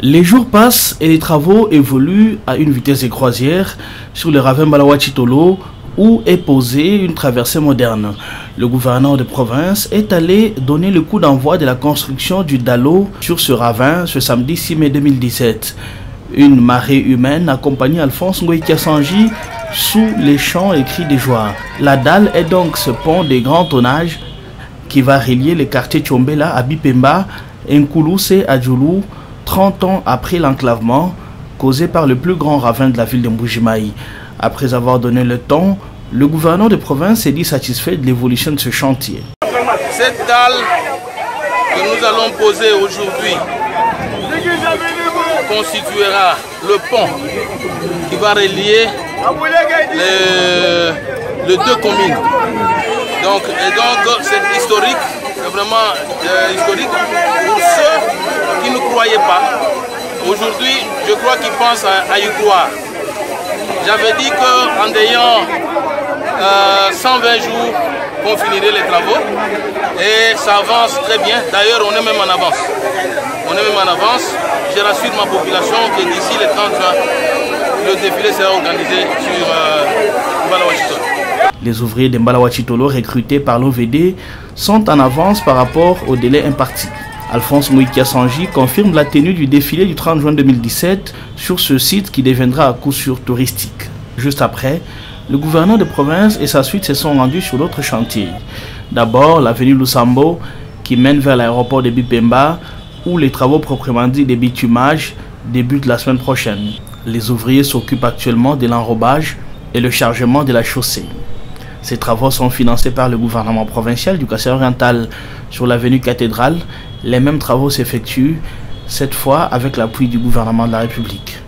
Les jours passent et les travaux évoluent à une vitesse de croisière sur le ravin Balawachitolo où est posée une traversée moderne. Le gouverneur de province est allé donner le coup d'envoi de la construction du Dalo sur ce ravin ce samedi 6 mai 2017. Une marée humaine accompagne Alphonse Sanji sous les chants et cris de joie. La dalle est donc ce pont de grand tonnage qui va relier les quartiers Chombela à Bipemba, Nkoulouse à Djoulou, 30 ans après l'enclavement causé par le plus grand ravin de la ville de Mbujimaï. Après avoir donné le temps, le gouverneur de province s'est dit satisfait de l'évolution de ce chantier. Cette dalle que nous allons poser aujourd'hui constituera le pont qui va relier les, deux communes. Donc, et donc c'est historique, vraiment euh, historique pour ceux qui ne croyaient pas. Aujourd'hui, je crois qu'ils pensent à, y croire. J'avais dit qu'en ayant 120 euh, jours, on finirait les travaux et ça avance très bien. D'ailleurs, on est même en avance. On est même en avance. Je rassure ma population que d'ici le 30 juin, le défilé sera organisé sur euh, Les ouvriers de Mbalawachitolo recrutés par l'OVD sont en avance par rapport au délai imparti. Alphonse Mouikia Sanji confirme la tenue du défilé du 30 juin 2017 sur ce site qui deviendra à coup sûr touristique. Juste après, le gouverneur de province et sa suite se sont rendus sur d'autres chantiers. D'abord, l'avenue Lusambo qui mène vers l'aéroport de Bipemba où les travaux proprement dits de bitumage débutent la semaine prochaine. Les ouvriers s'occupent actuellement de l'enrobage et le chargement de la chaussée. Ces travaux sont financés par le gouvernement provincial du Cassé oriental sur l'avenue Cathédrale. Les mêmes travaux s'effectuent, cette fois avec l'appui du gouvernement de la République.